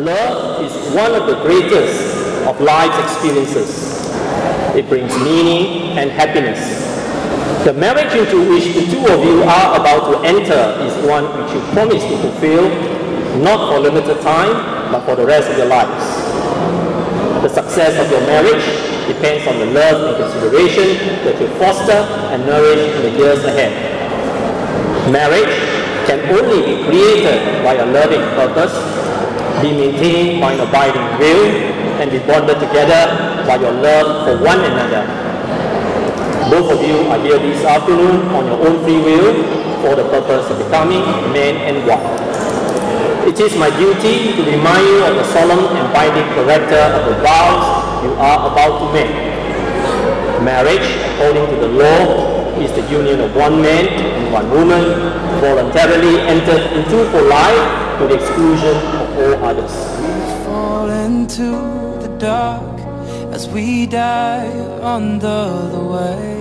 Love is one of the greatest of life's experiences. It brings meaning and happiness. The marriage into which the two of you are about to enter is one which you promise to fulfill, not for limited time, but for the rest of your lives. The success of your marriage depends on the love and consideration that you foster and nourish in the years ahead. Marriage can only be created by a loving purpose, be maintained by an abiding will, and be bonded together by your love for one another. Both of you are here this afternoon on your own free will for the purpose of becoming man and wife. It is my duty to remind you of the solemn and binding character of the vows you are about to make. Marriage, according to the law, is the union of one man one woman voluntarily entered into for life to the exclusion of all others. We fall into the dark as we die under the way.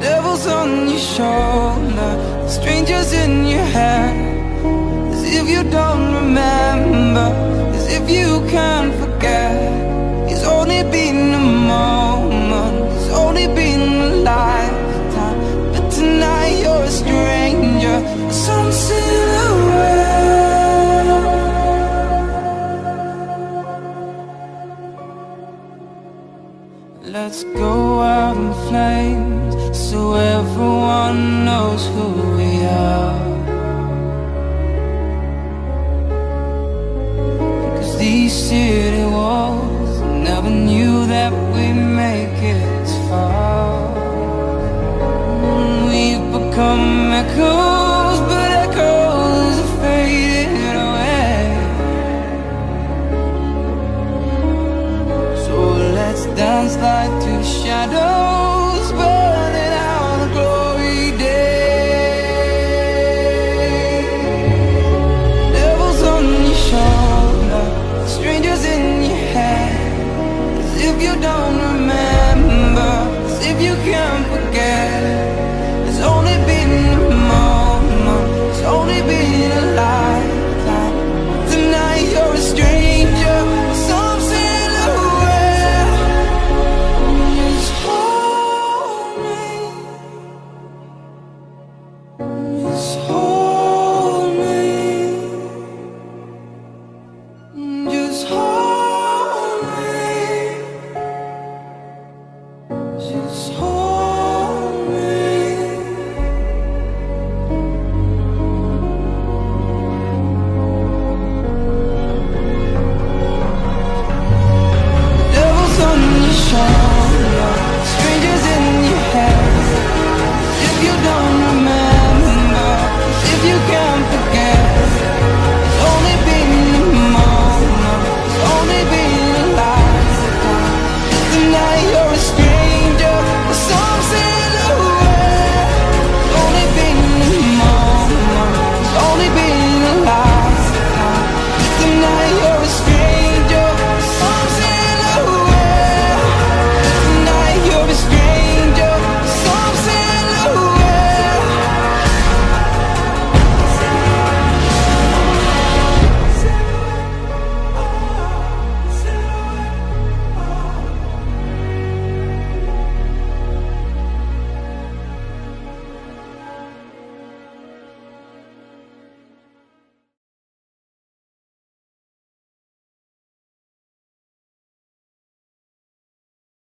Devil's on your shoulder, strangers in your hand, as if you don't remember, as if you can't forget. Let's go out in flames so everyone knows who we are. Cause these city walls never knew that we'd make it far. We've become echoes, dance like two shadows burning out the glory day. Devils on your shoulder, strangers in your head, as if you don't Just hold